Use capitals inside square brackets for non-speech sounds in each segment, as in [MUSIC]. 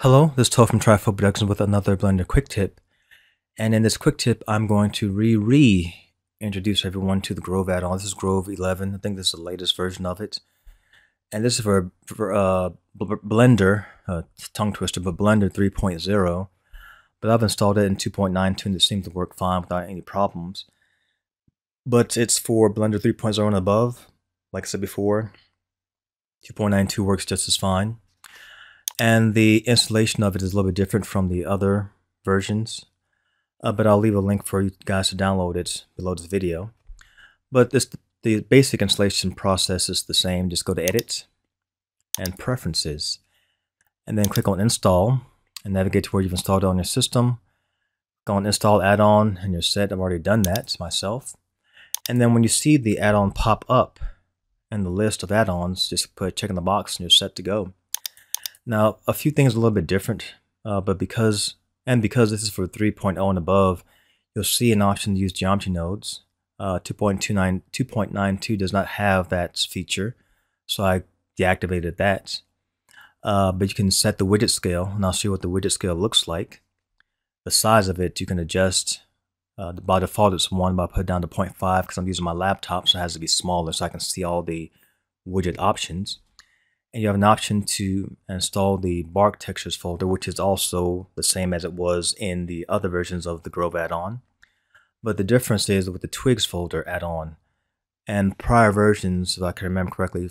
Hello, this is Tola from Trifold Productions with another Blender quick tip. And in this quick tip, I'm going to re-re introduce everyone to the Grove add-on. This is Grove 11. I think this is the latest version of it. And this is for, for uh, Blender, uh, tongue twister, but Blender 3.0. But I've installed it in 2.92 and it seems to work fine without any problems. But it's for Blender 3.0 and above. Like I said before, 2.92 works just as fine. And the installation of it is a little bit different from the other versions. Uh, but I'll leave a link for you guys to download it below this video. But this the basic installation process is the same. Just go to Edit and Preferences. And then click on Install and navigate to where you've installed it on your system. Go on Install Add-on and you're set. I've already done that myself. And then when you see the add-on pop up in the list of add-ons, just put a check in the box and you're set to go. Now, a few things a little bit different, uh, but because, and because this is for 3.0 and above, you'll see an option to use geometry nodes. Uh, 2.29, 2.92 does not have that feature, so I deactivated that. Uh, but you can set the widget scale, and I'll show you what the widget scale looks like. The size of it you can adjust. Uh, by default, it's 1, but I put it down to 0.5 because I'm using my laptop, so it has to be smaller so I can see all the widget options and you have an option to install the Bark Textures folder, which is also the same as it was in the other versions of the Grove add-on. But the difference is with the Twigs folder add-on and prior versions, if I can remember correctly,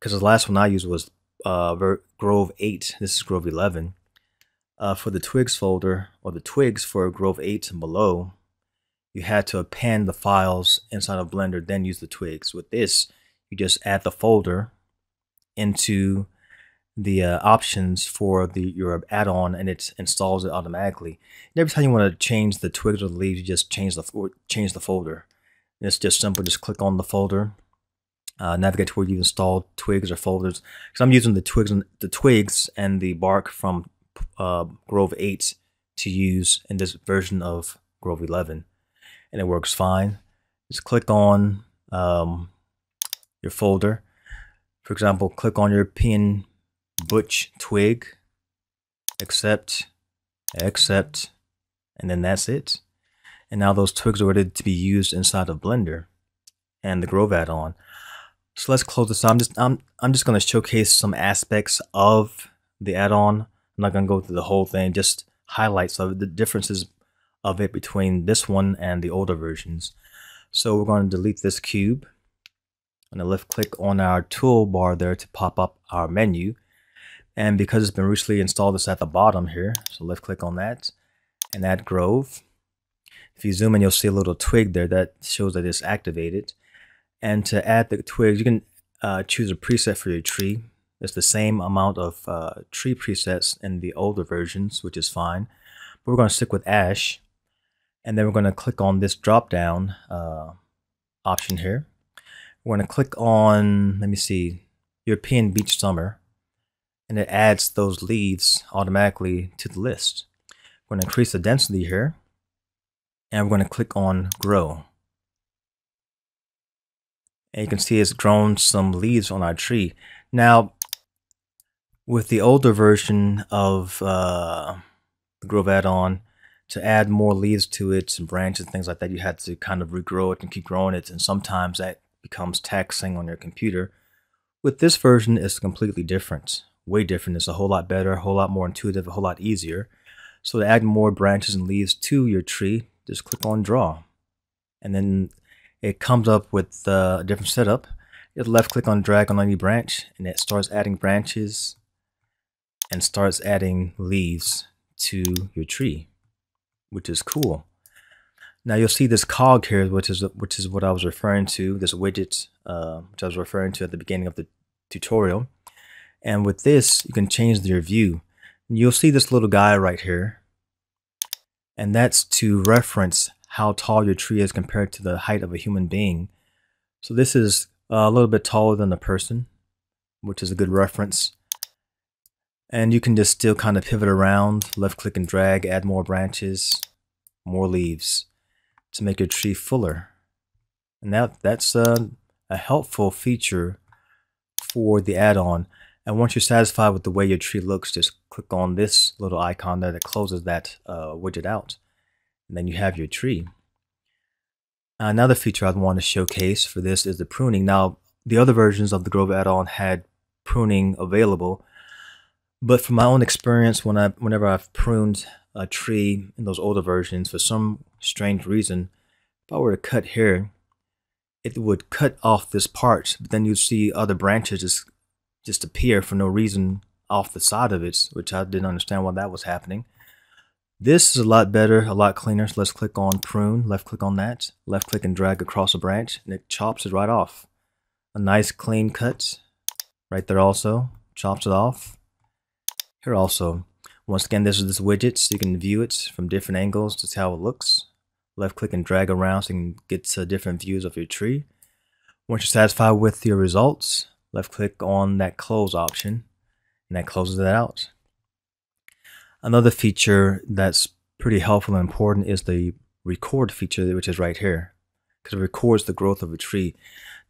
because the last one I used was uh, Grove 8. This is Grove 11. Uh, for the Twigs folder, or the Twigs for Grove 8 and below, you had to append the files inside of Blender, then use the Twigs. With this, you just add the folder into the uh, options for the your add-on and it installs it automatically. And every time you want to change the twigs or the leaves, you just change the change the folder. And it's just simple. Just click on the folder, uh, navigate to where you installed twigs or folders. Because I'm using the twigs and the twigs and the bark from uh, Grove 8 to use in this version of Grove 11, and it works fine. Just click on um, your folder for example, click on your pin butch twig, accept, accept, and then that's it. And now those twigs are ready to be used inside of Blender and the Grove add-on. So let's close this. I'm just I'm I'm just gonna showcase some aspects of the add-on. I'm not gonna go through the whole thing, just highlights of the differences of it between this one and the older versions. So we're going to delete this cube I'm going to left click on our toolbar there to pop up our menu. And because it's been recently installed, it's at the bottom here. So left click on that and add Grove. If you zoom in, you'll see a little twig there that shows that it's activated. And to add the twigs, you can uh, choose a preset for your tree. It's the same amount of uh, tree presets in the older versions, which is fine. But we're going to stick with Ash. And then we're going to click on this drop down uh, option here. We're going to click on, let me see, European Beech Summer, and it adds those leaves automatically to the list. We're going to increase the density here, and we're going to click on Grow. And you can see it's grown some leaves on our tree. Now, with the older version of uh, the Grove add-on, to add more leaves to it and branches and things like that, you had to kind of regrow it and keep growing it. And sometimes that becomes taxing on your computer. With this version, it's completely different. Way different. It's a whole lot better, a whole lot more intuitive, a whole lot easier. So to add more branches and leaves to your tree, just click on draw. And then it comes up with uh, a different setup. You left click on drag on any branch and it starts adding branches and starts adding leaves to your tree, which is cool. Now you'll see this cog here, which is which is what I was referring to, this widget, uh, which I was referring to at the beginning of the tutorial. And with this, you can change your view. You'll see this little guy right here. And that's to reference how tall your tree is compared to the height of a human being. So this is a little bit taller than a person, which is a good reference. And you can just still kind of pivot around, left click and drag, add more branches, more leaves to make your tree fuller. And that, that's a, a helpful feature for the add-on. And once you're satisfied with the way your tree looks, just click on this little icon there that closes that uh, widget out. And then you have your tree. Another feature I'd want to showcase for this is the pruning. Now, the other versions of the Grove add-on had pruning available, but from my own experience, when I, whenever I've pruned a tree in those older versions, for some strange reason, if I were to cut here, it would cut off this part, but then you'd see other branches just just appear for no reason off the side of it, which I didn't understand why that was happening. This is a lot better, a lot cleaner. So let's click on prune, left click on that, left click and drag across a branch, and it chops it right off. A nice clean cut right there also, chops it off. Here also, once again, this is this widget, so you can view it from different angles to see how it looks. Left click and drag around so you can get to different views of your tree. Once you're satisfied with your results, left click on that close option and that closes it out. Another feature that's pretty helpful and important is the record feature, which is right here, because it records the growth of a tree.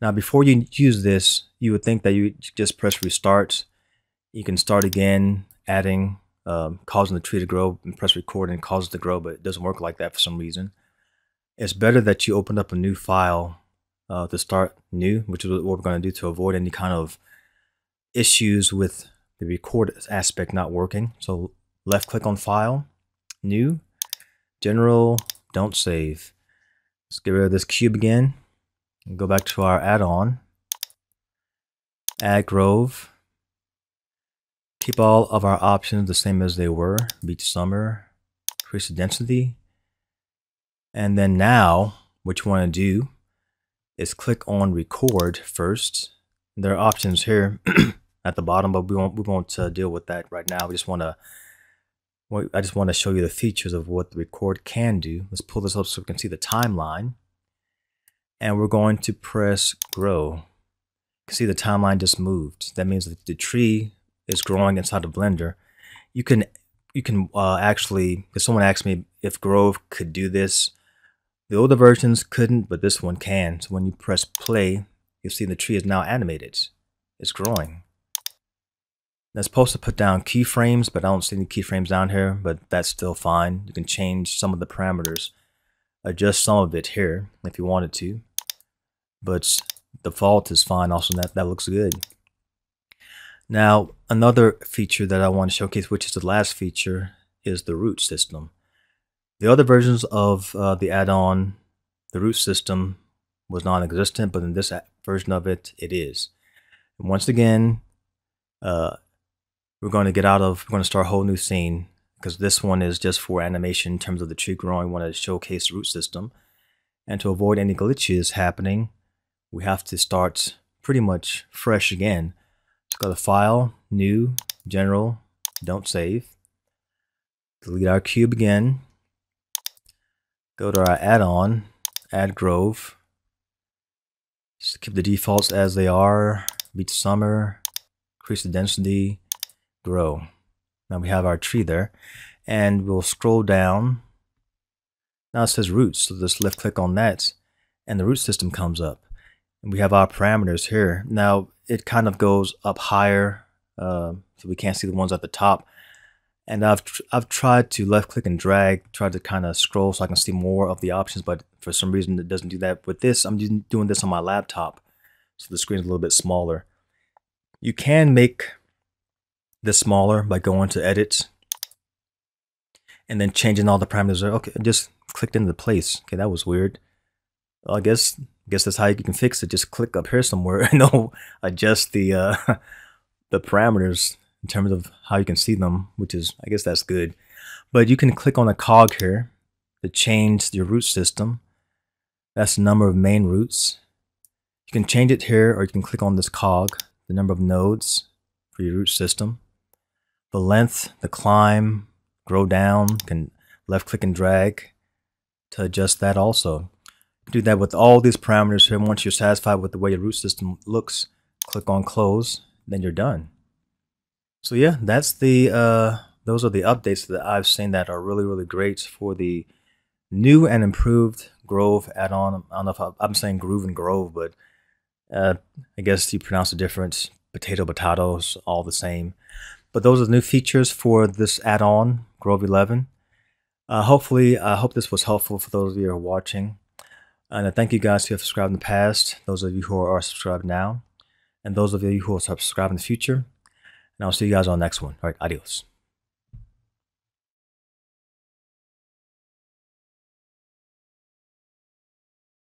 Now, before you use this, you would think that you just press restart. You can start again, adding, um, causing the tree to grow, and press record and it causes it to grow, but it doesn't work like that for some reason. It's better that you open up a new file uh, to start new, which is what we're going to do to avoid any kind of issues with the record aspect not working. So left click on file, new, general, don't save. Let's get rid of this cube again and go back to our add-on. Add Grove. Keep all of our options the same as they were. Beech Summer. Increase the density. And then now, what you want to do is click on record first. There are options here [CLEARS THROAT] at the bottom, but we won't we won't uh, deal with that right now. We just want to I just want to show you the features of what the record can do. Let's pull this up so we can see the timeline. And we're going to press grow. You can see the timeline just moved. That means that the tree is growing inside the blender. You can you can uh, actually, because someone asked me if Grove could do this. The older versions couldn't, but this one can. So when you press play, you'll see the tree is now animated. It's growing. That's supposed to put down keyframes, but I don't see any keyframes down here, but that's still fine. You can change some of the parameters, adjust some of it here if you wanted to, but default is fine also, that, that looks good. Now, another feature that I want to showcase, which is the last feature, is the root system. The other versions of uh, the add-on, the root system was non-existent, but in this version of it, it is. And once again, uh, we're going to get out of, we're going to start a whole new scene because this one is just for animation in terms of the tree growing. We want to showcase the root system. And to avoid any glitches happening, we have to start pretty much fresh again. Go to File, New, General, Don't Save. Delete our cube again. Go to our add-on, Add Grove. Just keep the defaults as they are. Beech Summer, increase the density, grow. Now we have our tree there and we'll scroll down. Now it says roots, so just left click on that and the root system comes up. And we have our parameters here. Now it kind of goes up higher, uh, so we can't see the ones at the top. And I've tr I've tried to left click and drag, tried to kind of scroll so I can see more of the options, but for some reason it doesn't do that. With this, I'm doing this on my laptop, so the screen's a little bit smaller. You can make this smaller by going to edit and then changing all the parameters. Okay, just clicked into place. Okay, that was weird. I guess I guess that's how you can fix it. Just click up here somewhere [LAUGHS] and it'll adjust the uh, [LAUGHS] the parameters in terms of how you can see them, which is I guess that's good. But you can click on a cog here to change your root system. That's the number of main roots. You can change it here or you can click on this cog, the number of nodes for your root system the length, the climb, grow down, you can left click and drag to adjust that also. Do that with all these parameters here. Once you're satisfied with the way your root system looks, click on close, then you're done. So yeah, that's the uh, those are the updates that I've seen that are really, really great for the new and improved Grove add-on. I don't know if I, am saying Groove and Grove, but uh, I guess you pronounce it different potato potatoes, all the same. But those are the new features for this add-on, Grove 11. Uh, hopefully, I hope this was helpful for those of you who are watching. And I thank you guys who have subscribed in the past, those of you who are subscribed now, and those of you who will subscribe in the future. And I'll see you guys on the next one. All right, adios.